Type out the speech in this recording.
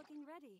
looking ready.